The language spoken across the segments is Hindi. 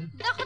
The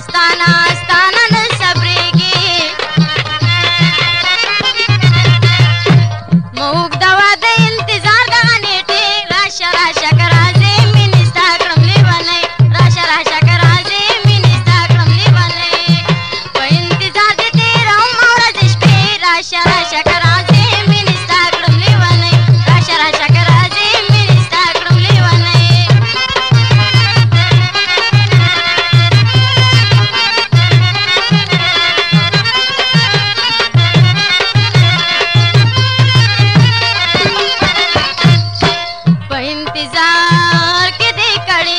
आस्ताना के दे कड़े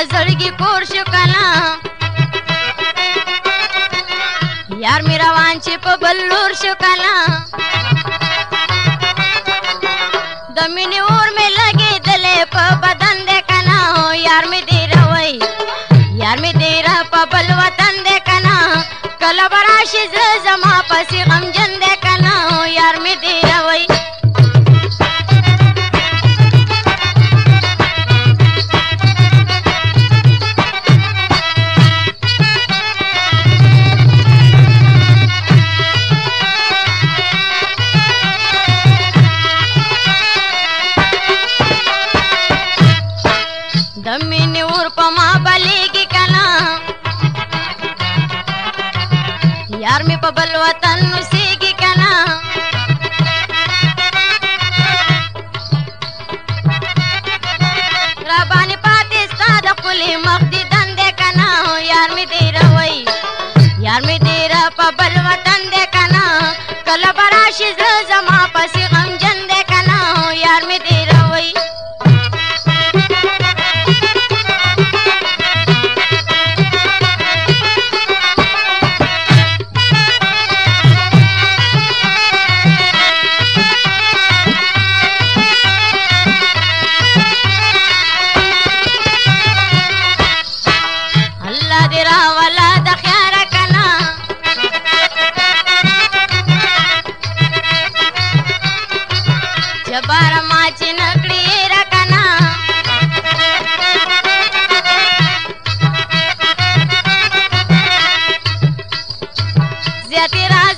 बजड़गी कोर्श कला यार मेरा वांछे बल्लूर दमिनी में लगे दले बदन देखना। हो यार में वही, यार में देरा पबल देखना। कल जमा पसी गमजन देखना। हो यार में देरा मफदी धंधे का ना हो, यार में तेरा वही। यार में तेरा पबल वतन देखा ना कल जमा पसी Yeah,